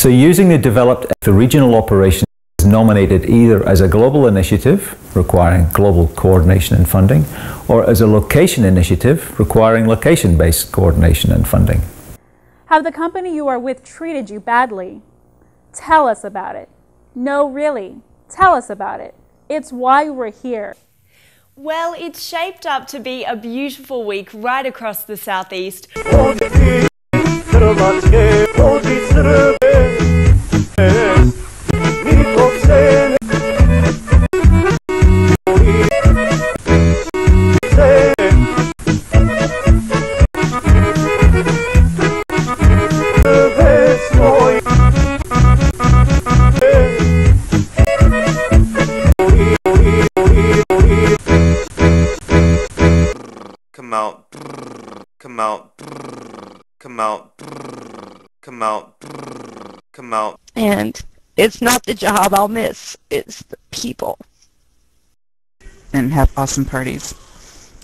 So using the developed for regional operations is nominated either as a global initiative requiring global coordination and funding or as a location initiative requiring location-based coordination and funding. Have the company you are with treated you badly? Tell us about it. No, really. Tell us about it. It's why we're here. Well, it's shaped up to be a beautiful week right across the southeast. Come out, come out, come out. And it's not the job I'll miss, it's the people. and have awesome parties.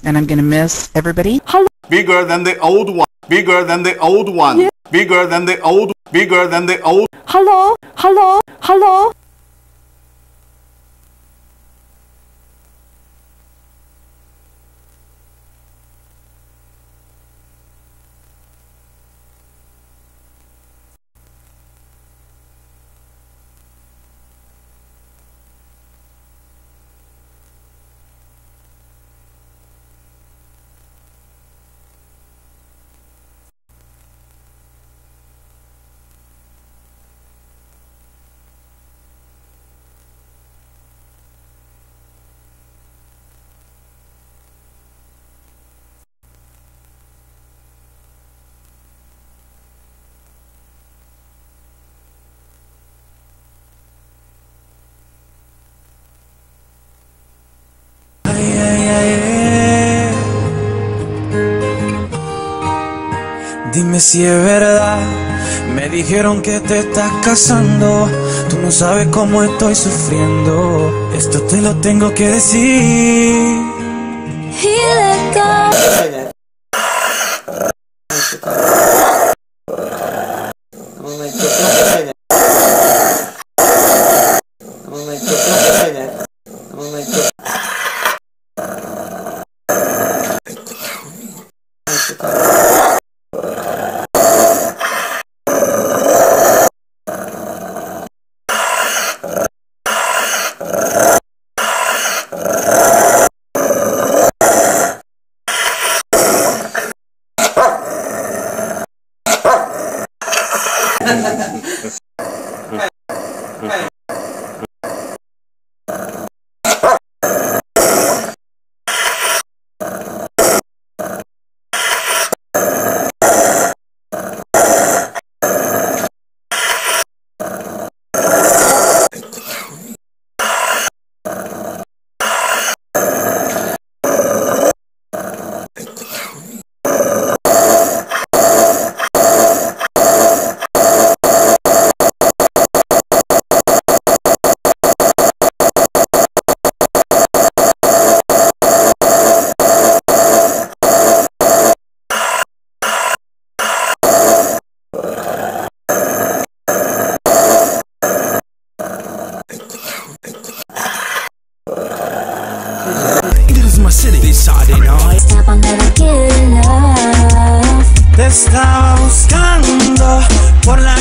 And I'm gonna miss everybody. Hello. bigger than the old one, bigger than the old one, bigger than the old, bigger than the old. Hello? Hello? Hello? Dime si es verdad, me dijeron que te estás casando. Tú no sabes cómo estoy sufriendo. Esto te lo tengo que decir. Хорошо. estaba buscando por la